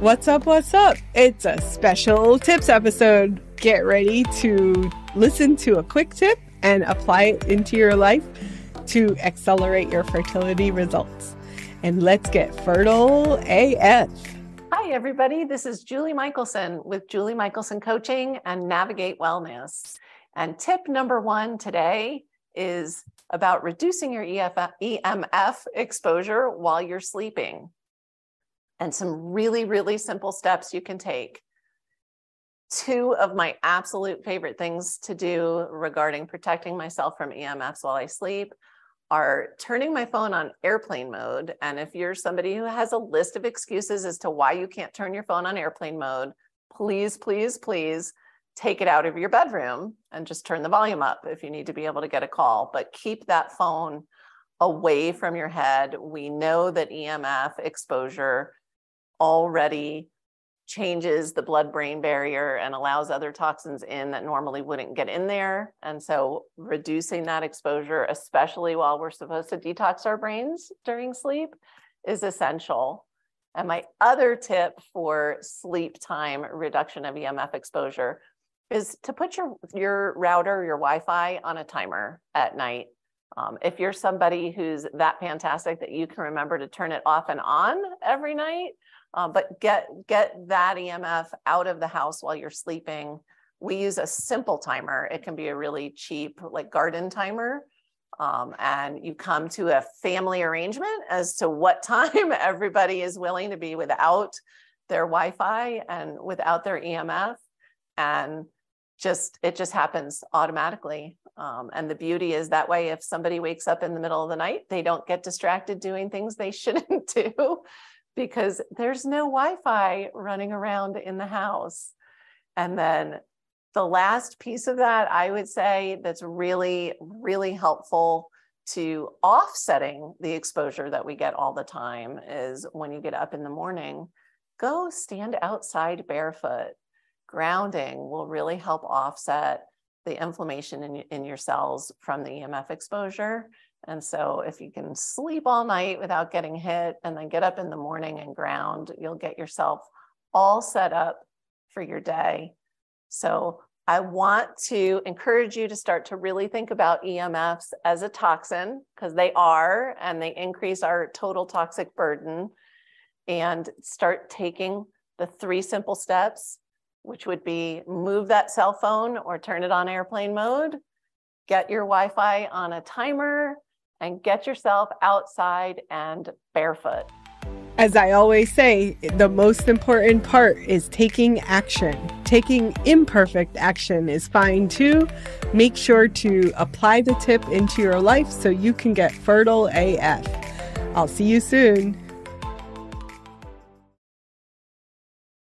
What's up? What's up? It's a special tips episode. Get ready to listen to a quick tip and apply it into your life to accelerate your fertility results. And let's get fertile AF. Hi, everybody. This is Julie Michelson with Julie Michelson Coaching and Navigate Wellness. And tip number one today is about reducing your EMF exposure while you're sleeping. And some really, really simple steps you can take. Two of my absolute favorite things to do regarding protecting myself from EMFs while I sleep are turning my phone on airplane mode. And if you're somebody who has a list of excuses as to why you can't turn your phone on airplane mode, please, please, please take it out of your bedroom and just turn the volume up if you need to be able to get a call. But keep that phone away from your head. We know that EMF exposure already changes the blood brain barrier and allows other toxins in that normally wouldn't get in there. And so reducing that exposure, especially while we're supposed to detox our brains during sleep, is essential. And my other tip for sleep time reduction of EMF exposure is to put your, your router, your Wi-Fi on a timer at night. Um, if you're somebody who's that fantastic that you can remember to turn it off and on every night, uh, but get get that EMF out of the house while you're sleeping. We use a simple timer. It can be a really cheap, like garden timer. Um, and you come to a family arrangement as to what time everybody is willing to be without their Wi-Fi and without their EMF. And just it just happens automatically. Um, and the beauty is that way, if somebody wakes up in the middle of the night, they don't get distracted doing things they shouldn't do because there's no Wi-Fi running around in the house. And then the last piece of that, I would say, that's really, really helpful to offsetting the exposure that we get all the time is when you get up in the morning, go stand outside barefoot grounding will really help offset the inflammation in, in your cells from the EMF exposure. And so if you can sleep all night without getting hit and then get up in the morning and ground, you'll get yourself all set up for your day. So I want to encourage you to start to really think about EMFs as a toxin because they are and they increase our total toxic burden and start taking the three simple steps which would be move that cell phone or turn it on airplane mode, get your Wi Fi on a timer, and get yourself outside and barefoot. As I always say, the most important part is taking action. Taking imperfect action is fine too. Make sure to apply the tip into your life so you can get fertile AF. I'll see you soon.